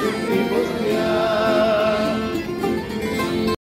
Hallelujah.